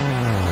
Mm-hmm.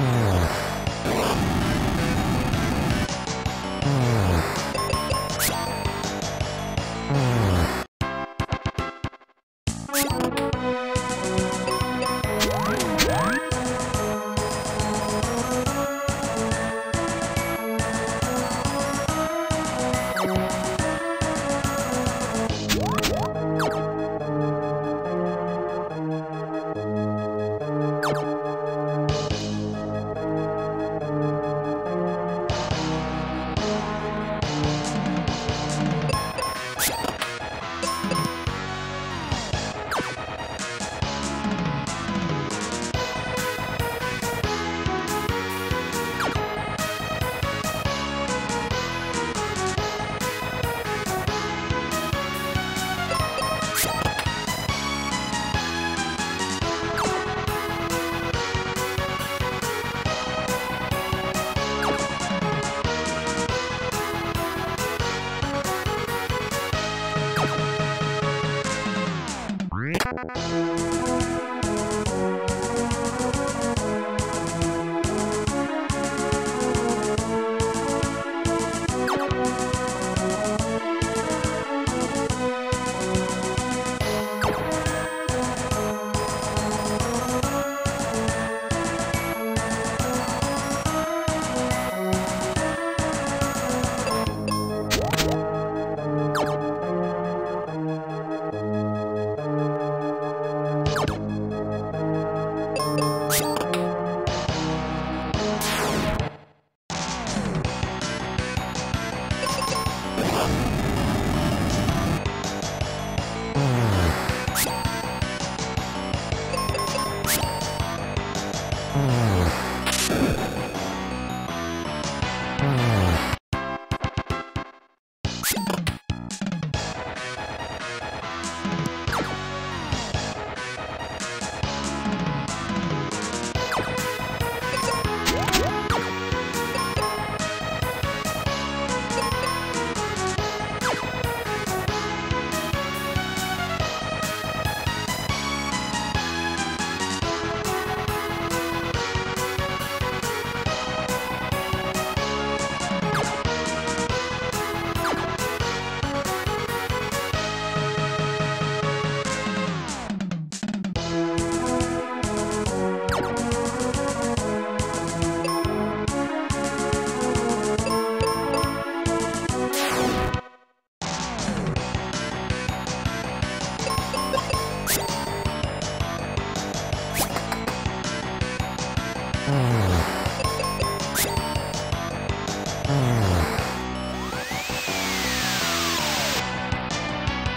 Oh. Música Mm.